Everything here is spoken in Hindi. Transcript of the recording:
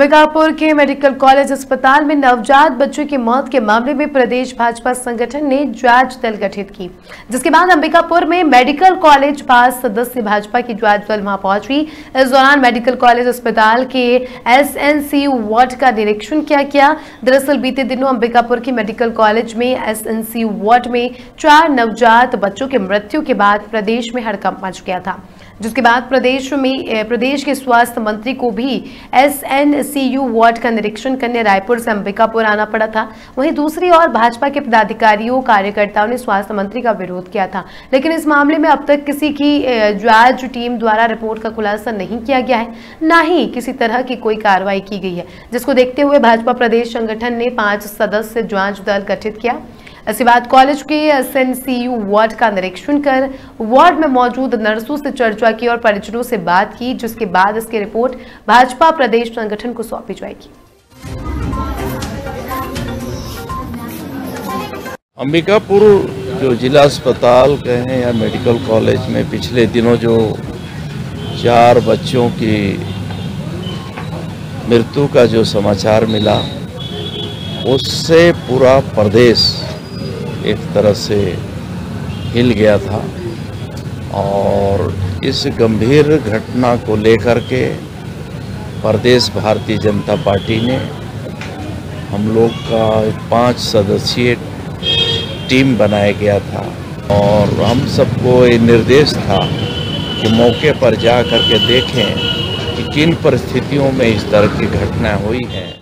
अंबिकापुर के मेडिकल कॉलेज अस्पताल में नवजात बच्चों की मौत के मामले में प्रदेश भाजपा संगठन ने जाँच दल गठित की, जिसके बाद अंबिकापुर में मेडिकल कॉलेज पास सदस्य भाजपा की जाँच दल वहाँ पहुँची। इस दौरान मेडिकल कॉलेज अस्पताल के एसएनसी वार्ड का निरीक्षण किया गया। दरअसल बीते दिनों अंबिकापुर के मेडिकल कॉलेज में एसएनसी वार्ड में चार नवजात बच्चों की मृत्यु के बाद प्रदेश में हड़कंप मच गया था, जिसके बाद प्रदेश में, प्रदेश के स्वास्थ्य मंत्री को भी एसएनसीयू वार्ड का निरीक्षण करने रायपुर से अंबिकापुर आना पड़ा था। वहीं दूसरी ओर भाजपा के पदाधिकारियों, कार्यकर्ताओं ने स्वास्थ्य मंत्री का विरोध किया था। लेकिन इस मामले में अब तक किसी की जाँच टीम द्वारा रिपोर्ट का खुलासा नहीं किया गया है। न ही किसी तरह की कोई कार्रवाई की गई है, जिसको देखते हुए भाजपा प्रदेश संगठन ने पाँच सदस्य जाँच दल गठित किया। इसी बाद कॉलेज के एस एसएनसीयू वार्ड का निरीक्षण कर वार्ड में मौजूद नर्सों से चर्चा की और परिजनों से बात की, जिसके बाद इसकी रिपोर्ट भाजपा प्रदेश संगठन को सौंपी जाएगी। अंबिकापुर जो जिला अस्पताल कहें या मेडिकल कॉलेज में पिछले दिनों जो चार बच्चों की मृत्यु का जो समाचार मिला, उससे पूरा प्रदेश एक तरह से हिल गया था और इस गंभीर घटना को लेकर के प्रदेश भारतीय जनता पार्टी ने हम लोग का पाँच सदस्यीय टीम बनाया गया था और हम सबको ये निर्देश था कि मौके पर जा कर के देखें कि किन परिस्थितियों में इस तरह की घटना हुई है।